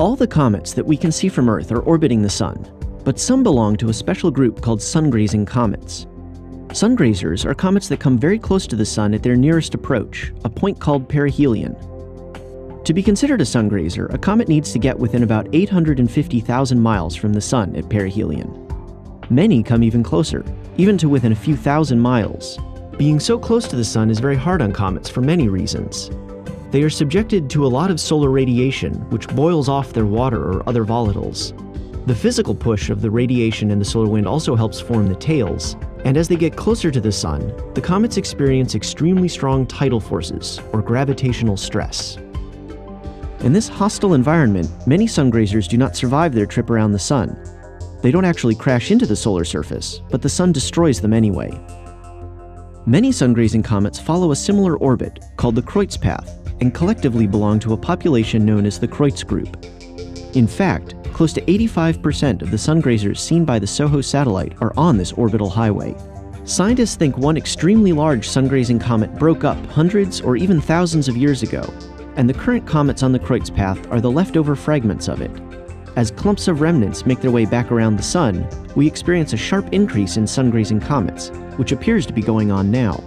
All the comets that we can see from Earth are orbiting the Sun, but some belong to a special group called sun-grazing comets. Sun-grazers are comets that come very close to the Sun at their nearest approach, a point called perihelion. To be considered a sun-grazer, a comet needs to get within about 850,000 miles from the Sun at perihelion. Many come even closer, even to within a few thousand miles. Being so close to the Sun is very hard on comets for many reasons. They are subjected to a lot of solar radiation, which boils off their water or other volatiles. The physical push of the radiation and the solar wind also helps form the tails, and as they get closer to the Sun, the comets experience extremely strong tidal forces, or gravitational stress. In this hostile environment, many sun-grazers do not survive their trip around the Sun, they don't actually crash into the solar surface, but the sun destroys them anyway. Many sun-grazing comets follow a similar orbit, called the Kreutz path, and collectively belong to a population known as the Kreutz group. In fact, close to 85% of the sun-grazers seen by the SOHO satellite are on this orbital highway. Scientists think one extremely large sun-grazing comet broke up hundreds or even thousands of years ago, and the current comets on the Kreutz path are the leftover fragments of it. As clumps of remnants make their way back around the Sun, we experience a sharp increase in sun-grazing comets, which appears to be going on now.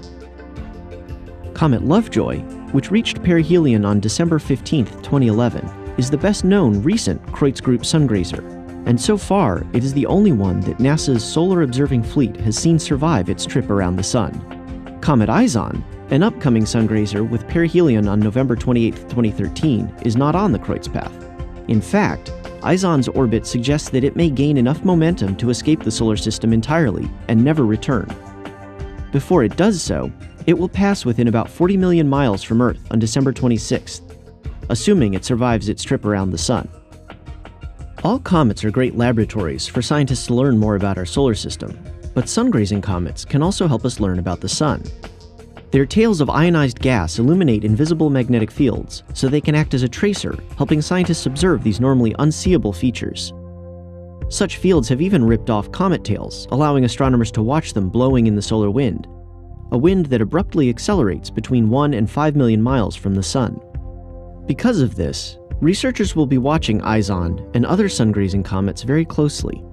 Comet Lovejoy, which reached perihelion on December 15, 2011, is the best known recent Kreutz Group sungrazer, and so far it is the only one that NASA's Solar Observing Fleet has seen survive its trip around the Sun. Comet Ison, an upcoming sungrazer with perihelion on November 28, 2013, is not on the Kreutz path. In fact, Ison's orbit suggests that it may gain enough momentum to escape the solar system entirely and never return. Before it does so, it will pass within about 40 million miles from Earth on December 26th, assuming it survives its trip around the Sun. All comets are great laboratories for scientists to learn more about our solar system, but sun-grazing comets can also help us learn about the Sun their tails of ionized gas illuminate invisible magnetic fields, so they can act as a tracer, helping scientists observe these normally unseeable features. Such fields have even ripped off comet tails, allowing astronomers to watch them blowing in the solar wind, a wind that abruptly accelerates between 1 and 5 million miles from the Sun. Because of this, researchers will be watching ISON and other sun-grazing comets very closely.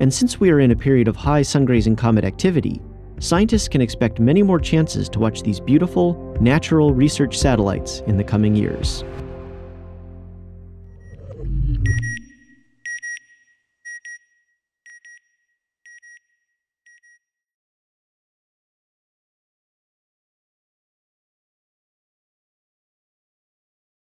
And since we are in a period of high sun-grazing comet activity, scientists can expect many more chances to watch these beautiful, natural research satellites in the coming years.